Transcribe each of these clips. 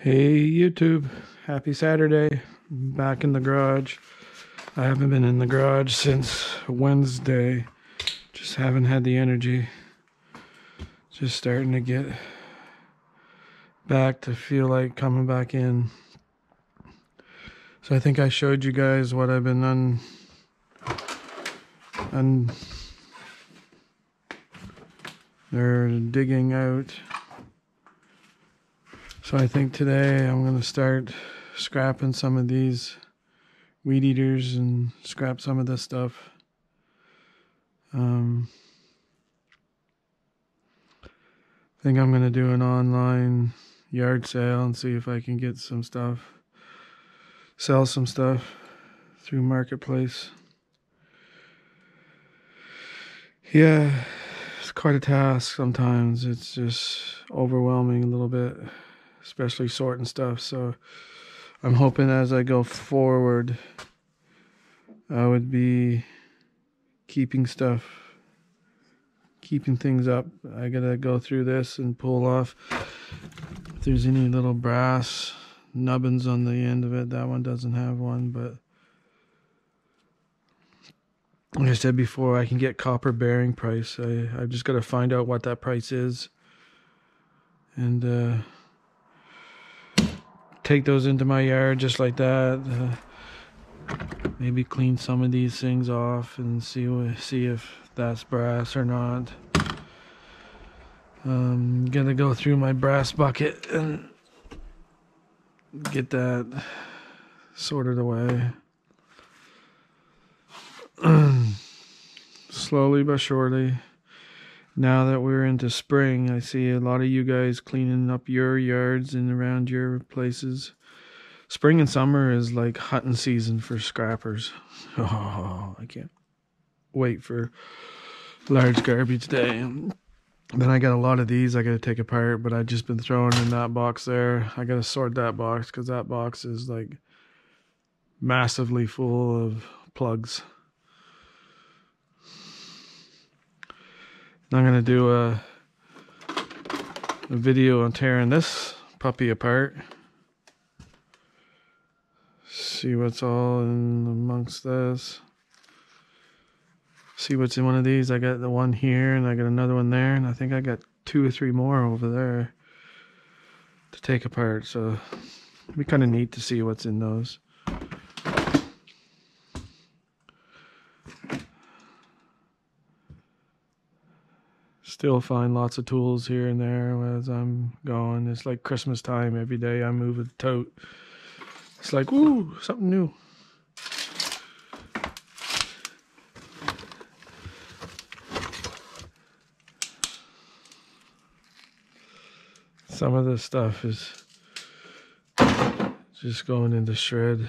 Hey YouTube, happy Saturday. Back in the garage. I haven't been in the garage since Wednesday. Just haven't had the energy. Just starting to get back to feel like coming back in. So I think I showed you guys what I've been on on they're digging out so I think today I'm going to start scrapping some of these weed eaters and scrap some of this stuff. Um, I think I'm going to do an online yard sale and see if I can get some stuff, sell some stuff through Marketplace. Yeah, it's quite a task sometimes. It's just overwhelming a little bit especially sorting stuff. So I'm hoping as I go forward, I would be keeping stuff, keeping things up. I gotta go through this and pull off. If there's any little brass nubbins on the end of it, that one doesn't have one, but like I said before, I can get copper bearing price. I I've just got to find out what that price is, and uh, take those into my yard just like that. Uh, maybe clean some of these things off and see see if that's brass or not. Um, gonna go through my brass bucket and get that sorted away. Slowly but surely now that we're into spring, I see a lot of you guys cleaning up your yards and around your places. Spring and summer is like hunting season for scrappers. Oh, I can't wait for large garbage day. Then I got a lot of these I got to take apart, but I just been throwing in that box there. I got to sort that box because that box is like massively full of plugs. I'm gonna do a, a video on tearing this puppy apart. See what's all in amongst this. See what's in one of these. I got the one here and I got another one there and I think I got two or three more over there to take apart. So it'd be kind of neat to see what's in those. Still find lots of tools here and there as I'm going. It's like Christmas time every day. I move a tote. It's like, woo, something new. Some of this stuff is just going into shred.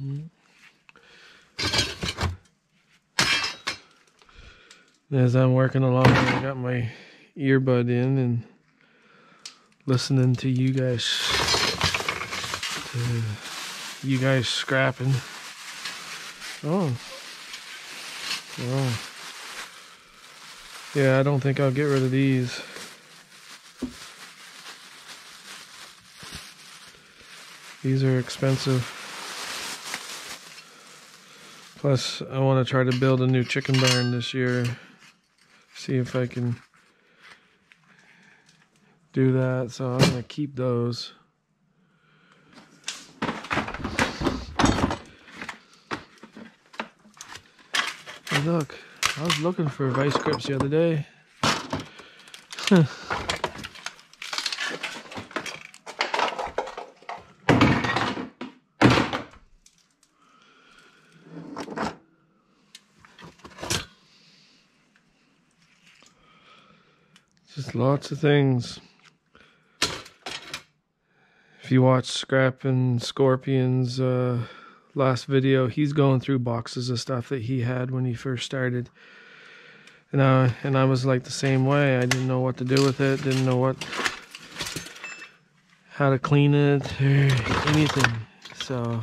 Mm -hmm. As I'm working along, I got my earbud in and listening to you guys, to you guys scrapping. Oh, oh, yeah. I don't think I'll get rid of these. These are expensive. Plus, I want to try to build a new chicken barn this year see if I can do that. So I'm going to keep those. Look, I was looking for vice grips the other day. Lots of things. If you watch Scrapping Scorpion's uh, last video, he's going through boxes of stuff that he had when he first started. And, uh, and I was like the same way. I didn't know what to do with it, didn't know what, how to clean it or anything. So,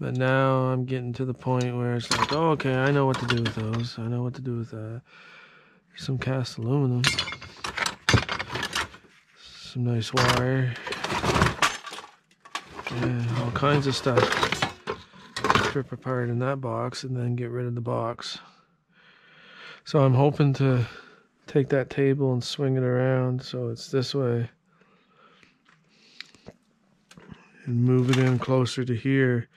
but now I'm getting to the point where it's like, oh, okay, I know what to do with those. I know what to do with that some cast aluminum. Some nice wire. Yeah, all kinds of stuff. Strip apart in that box and then get rid of the box. So I'm hoping to take that table and swing it around so it's this way. And move it in closer to here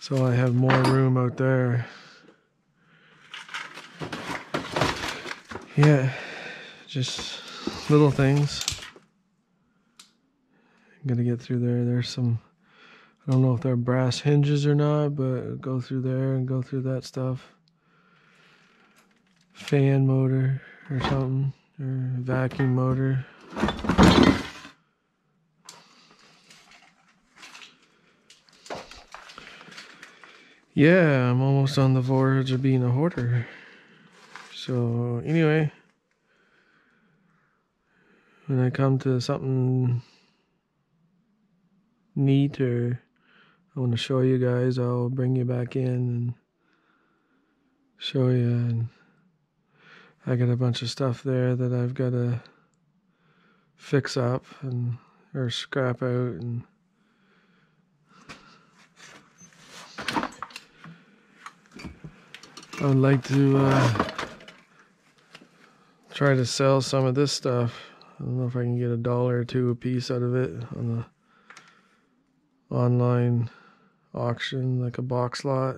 so I have more room out there. Yeah, just little things. I'm gonna get through there. There's some, I don't know if they're brass hinges or not, but go through there and go through that stuff. Fan motor or something, or vacuum motor. Yeah, I'm almost on the verge of being a hoarder. So anyway, when I come to something neat or I want to show you guys, I'll bring you back in and show you. And I got a bunch of stuff there that I've got to fix up and or scrap out and I would like to uh, try to sell some of this stuff. I don't know if I can get a dollar or two a piece out of it on the online auction, like a box lot.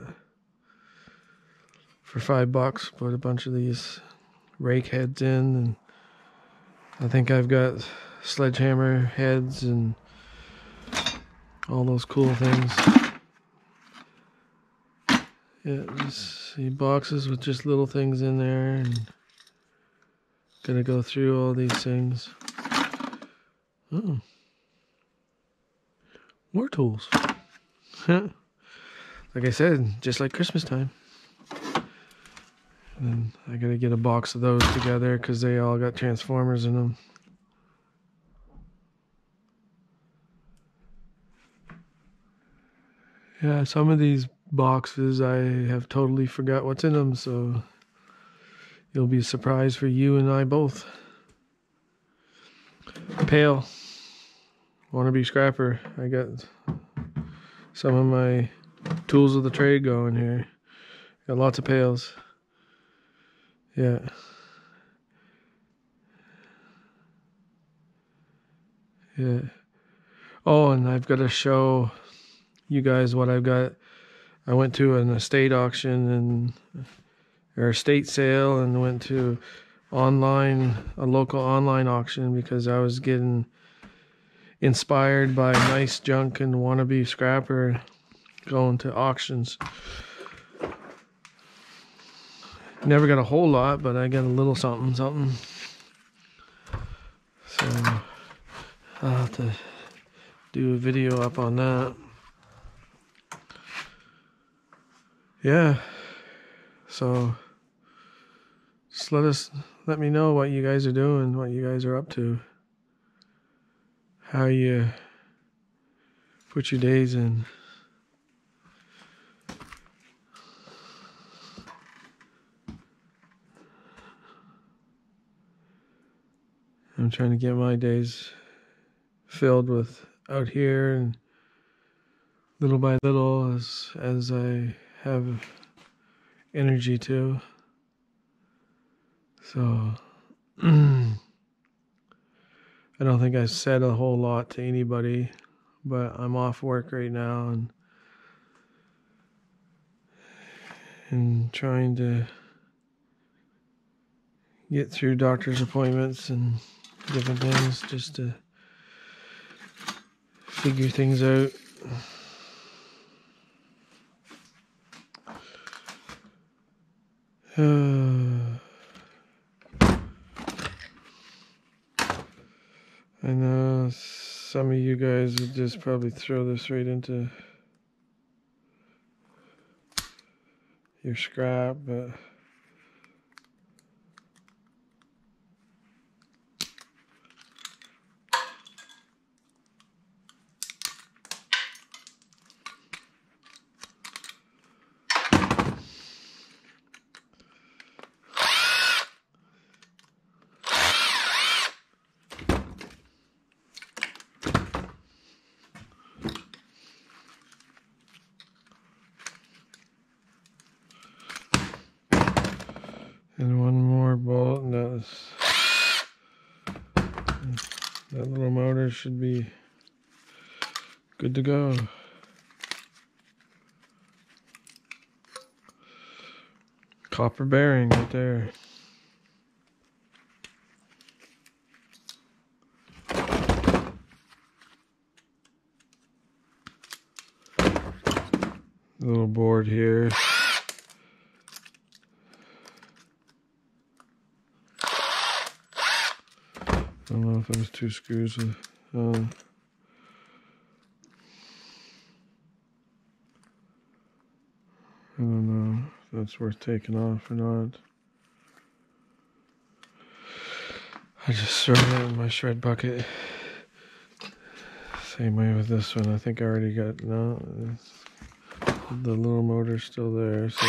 For five bucks, put a bunch of these rake heads in, and I think I've got sledgehammer heads and all those cool things. Yeah, see boxes with just little things in there and Gonna go through all these things. Oh. More tools. Huh. Like I said, just like Christmas time. And I gotta get a box of those together because they all got transformers in them. Yeah, some of these boxes I have totally forgot what's in them, so It'll be a surprise for you and I both. Pail. Wannabe scrapper. I got some of my tools of the trade going here. Got lots of pails. Yeah. Yeah. Oh, and I've got to show you guys what I've got. I went to an estate auction and or estate sale and went to online a local online auction because I was getting inspired by nice junk and wannabe scrapper going to auctions. Never got a whole lot, but I got a little something, something. So I'll have to do a video up on that. Yeah. So just let us let me know what you guys are doing, what you guys are up to, how you put your days in. I'm trying to get my days filled with out here and little by little as as I have energy to. So I don't think I said a whole lot to anybody, but I'm off work right now and and trying to get through doctor's appointments and different things just to figure things out. Uh, I know some of you guys would just probably throw this right into your scrap, but And one more bolt, and that's, that little motor should be good to go. Copper bearing right there. Little board here. If those two screws um, I don't know if that's worth taking off or not. I just throw it in my shred bucket. Same way with this one. I think I already got no. The little motor's still there, so.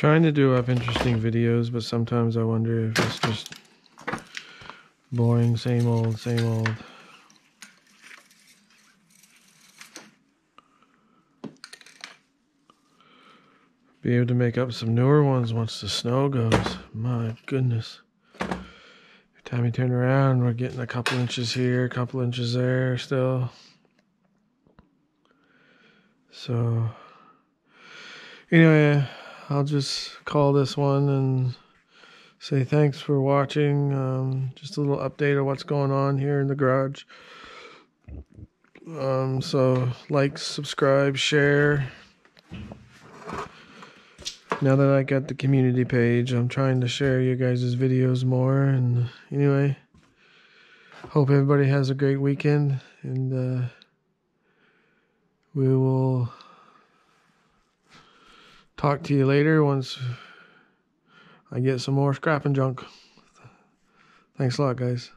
Trying to do up interesting videos, but sometimes I wonder if it's just boring, same old, same old. Be able to make up some newer ones once the snow goes. My goodness. Every time you turn around, we're getting a couple inches here, a couple inches there still. So, anyway. I'll just call this one and say thanks for watching. Um, just a little update of what's going on here in the garage. Um, so like, subscribe, share. Now that I got the community page, I'm trying to share you guys' videos more. And anyway, hope everybody has a great weekend. And uh, we will talk to you later once I get some more scrapping junk. Thanks a lot, guys.